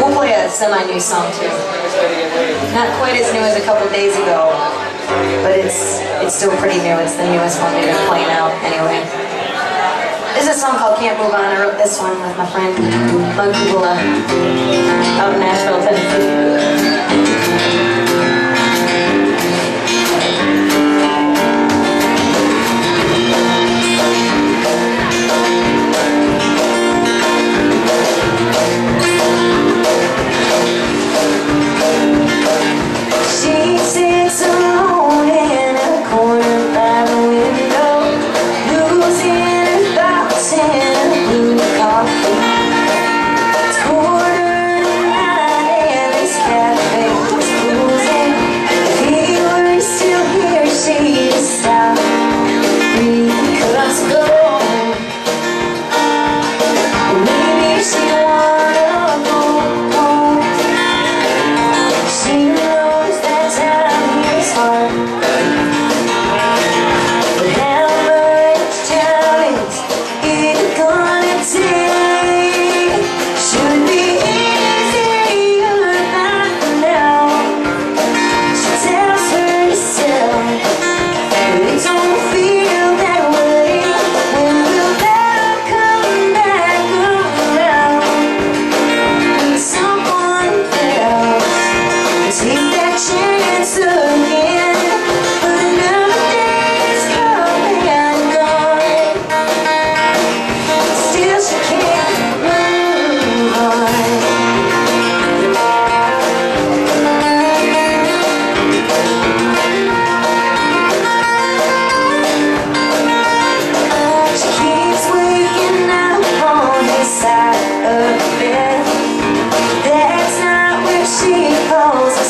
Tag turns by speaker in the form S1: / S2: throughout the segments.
S1: Hopefully a semi-new song too. Not quite as new as a couple days ago, but it's it's still pretty new. It's the newest one they've been playing out anyway. This is a song called Can't Move On. I wrote this one with my friend Mugula.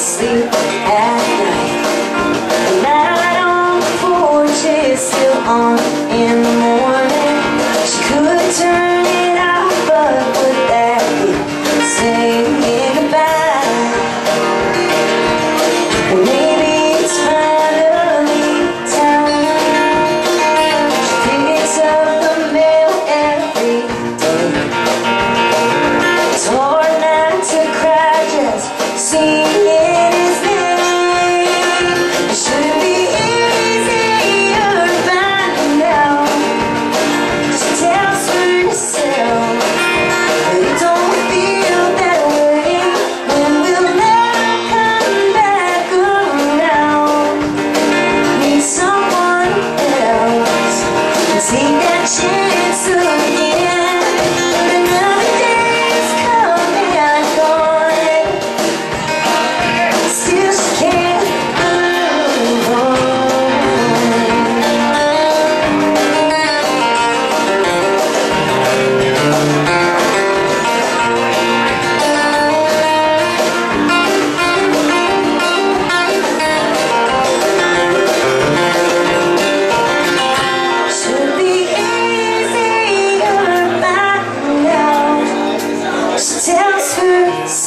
S1: sleep at chance again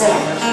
S1: sand.